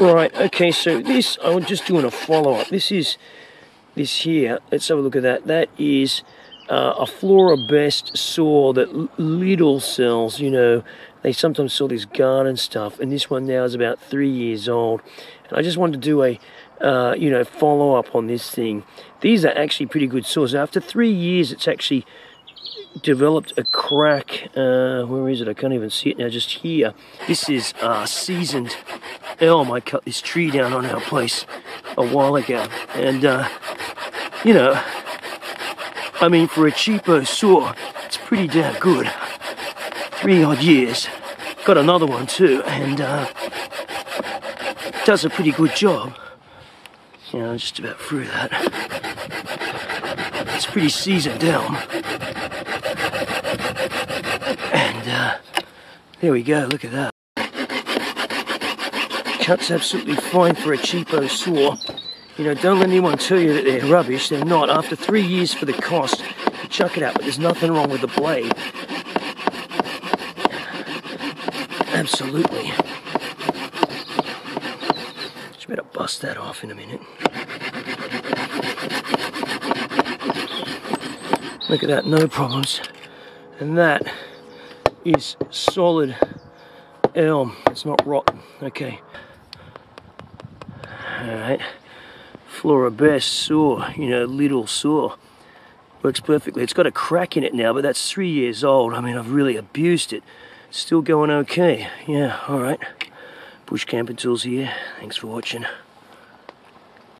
Right, okay, so this, I'm just doing a follow-up. This is, this here, let's have a look at that. That is uh, a Flora Best saw that Lidl sells, you know, they sometimes sell this garden stuff, and this one now is about three years old. And I just wanted to do a, uh, you know, follow up on this thing. These are actually pretty good saws. After three years, it's actually developed a crack. Uh, where is it? I can't even see it now. Just here. This is uh, seasoned elm. I cut this tree down on our place a while ago, and uh, you know, I mean, for a cheapo saw, it's pretty damn good. Three odd years. Got another one too, and uh, does a pretty good job. You know, just about through that. It's pretty seasoned elm. And uh, there we go, look at that. Cuts absolutely fine for a cheapo saw. You know, don't let anyone tell you that they're rubbish. They're not. After three years for the cost, you chuck it out, but there's nothing wrong with the blade. Absolutely. Just better bust that off in a minute. Look at that, no problems. And that is solid elm. It's not rotten. Okay. Alright. Florabest saw, you know, little saw. Works perfectly. It's got a crack in it now, but that's three years old. I mean, I've really abused it. Still going okay. Yeah, alright. Bush Camping Tools here. Thanks for watching.